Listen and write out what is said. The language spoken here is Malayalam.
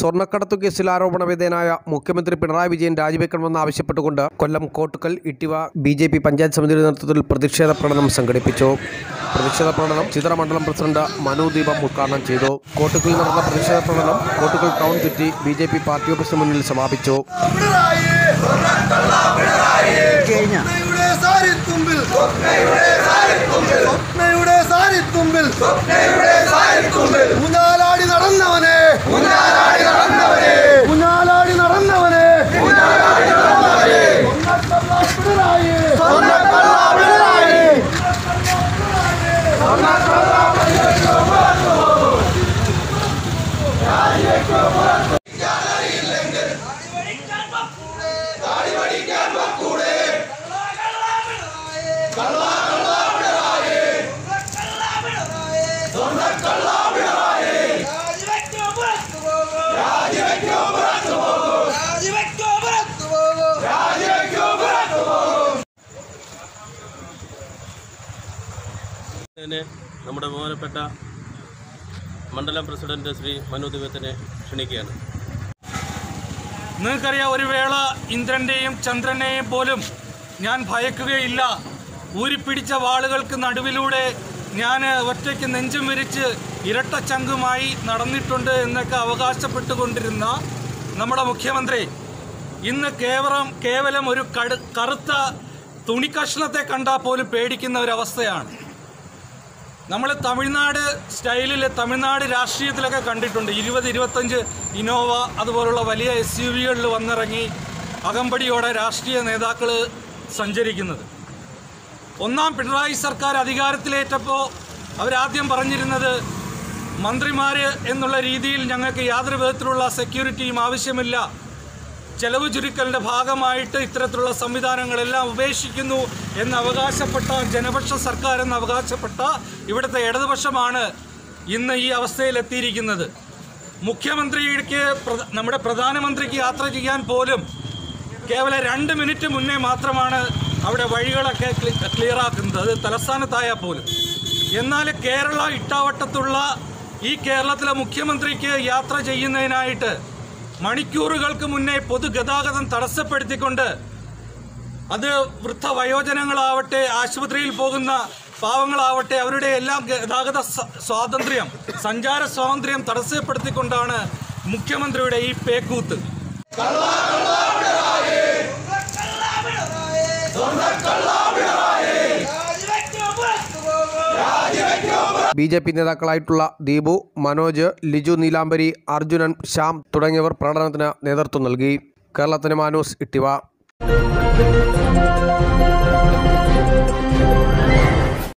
സ്വർണക്കടത്തു കേസിൽ ആരോപണ വിധേയനായ മുഖ്യമന്ത്രി പിണറായി വിജയൻ രാജിവെക്കണമെന്ന് ആവശ്യപ്പെട്ടുകൊണ്ട് Kollam Kottukkal Ittiva B J P panchayat സമിതിയുടെ നേതൃത്വത്തിൽ പ്രതിഷേധ പ്രകടനം സംഘടിപ്പിച്ചു. പ്രതിഷേധ പ്രകടനം ചിതറമണ്ഡലം പ്രസിഡന്റ് മനു ദീപം ഉദ്ഘാടനം ചെയ്തു. കോട്ടുക്കലിൽ നടന്ന പ്രതിഷേധ പ്രകടനം കോട്ടുക്കൽ ടൗൺ ചുറ്റി ബി ജെ പി പാർട്ടി ഓഫീസിന് മുന്നിൽ സമാപിച്ചു. Salva! നമ്മുടെ ബഹുമാനപ്പെട്ട മണ്ഡലം പ്രസിഡന്റ് ശ്രീ മനു ദിവത്തിനെ ക്ഷണിക്കുകയാണ്. നിങ്ങൾക്കറിയാം ഒരു വേള ഇന്ദ്രന്റെയും ചന്ദ്രനെയും പോലും ഞാൻ ഭയക്കുകയില്ല. ഊരിപ്പിടിച്ച വാളുകൾക്ക് നടുവിലൂടെ ഞാൻ ഒറ്റയ്ക്ക് നെഞ്ചും വിരിച്ച് ഇരട്ടച്ചങ്കുമായി നടന്നിട്ടുണ്ട് എന്നൊക്കെ അവകാശപ്പെട്ടുകൊണ്ടിരുന്ന നമ്മുടെ മുഖ്യമന്ത്രി ഇന്ന് കേവലം കേവലം ഒരു കടു കറുത്ത തുണിക്കഷ്ണത്തെ കണ്ടാൽ പോലും പേടിക്കുന്ന ഒരവസ്ഥയാണ് നമ്മൾ തമിഴ്നാട് സ്റ്റൈലിൽ തമിഴ്നാട് രാഷ്ട്രീയത്തിലൊക്കെ കണ്ടിട്ടുണ്ട്. ഇരുപത് ഇരുപത്തഞ്ച് ഇനോവ അതുപോലുള്ള വലിയ എസ് യു വികളിൽ വന്നിറങ്ങി അകമ്പടിയോടെ രാഷ്ട്രീയ നേതാക്കൾ സഞ്ചരിക്കുന്നത്. ഒന്നാം പിണറായി സർക്കാർ അധികാരത്തിലേറ്റപ്പോൾ അവരാദ്യം പറഞ്ഞിരുന്നത് മന്ത്രിമാർ എന്നുള്ള രീതിയിൽ ഞങ്ങൾക്ക് യാതൊരു വിധത്തിലുള്ള സെക്യൂരിറ്റിയും ആവശ്യമില്ല. ചെലവ് ചുരുക്കലിന്റെ ഭാഗമായിട്ട് ഇത്തരത്തിലുള്ള സംവിധാനങ്ങളെല്ലാം ഉപേക്ഷിക്കുന്നു എന്ന് അവകാശപ്പെട്ട ജനപക്ഷ സർക്കാർ എന്ന് അവകാശപ്പെട്ട ഇവിടുത്തെ ഇടതുപക്ഷമാണ് ഇന്ന് ഈ അവസ്ഥയിലെത്തിയിരിക്കുന്നത്. മുഖ്യമന്ത്രിക്ക് നമ്മുടെ പ്രധാനമന്ത്രിക്ക് യാത്ര ചെയ്യാൻ പോലും കേവലം രണ്ട് മിനിറ്റ് മുന്നേ മാത്രമാണ് അവിടെ വഴികളൊക്കെ ക്ലിയർ ആക്കുന്നത് അത് തലസ്ഥാനത്തായാൽ പോലും. എന്നാൽ കേരള ഇട്ടാവട്ടത്തുള്ള ഈ കേരളത്തിലെ മുഖ്യമന്ത്രിക്ക് യാത്ര ചെയ്യുന്നതിനായിട്ട് മണിക്കൂറുകൾക്ക് മുന്നേ പൊതുഗതാഗതം തടസ്സപ്പെടുത്തിക്കൊണ്ട് അത് വൃദ്ധ വയോജനങ്ങളാവട്ടെ ആശുപത്രിയിൽ പോകുന്ന പാവങ്ങളാവട്ടെ അവരുടെ എല്ലാം ഗതാഗത സ്വാതന്ത്ര്യം സഞ്ചാര സ്വാതന്ത്ര്യം തടസ്സപ്പെടുത്തിക്കൊണ്ടാണ് മുഖ്യമന്ത്രിയുടെ ഈ പേക്കൂത്ത്. ബി ജെ പി നേതാക്കളായിട്ടുള്ള ദീപു മനോജ് ലിജു നീലാംബരി അർജുനൻ ശ്യാം തുടങ്ങിയവർ പ്രകടനത്തിന് നേതൃത്വം നൽകി. കേരളത്തിന് മാനൂസ് ഇട്ടിവ.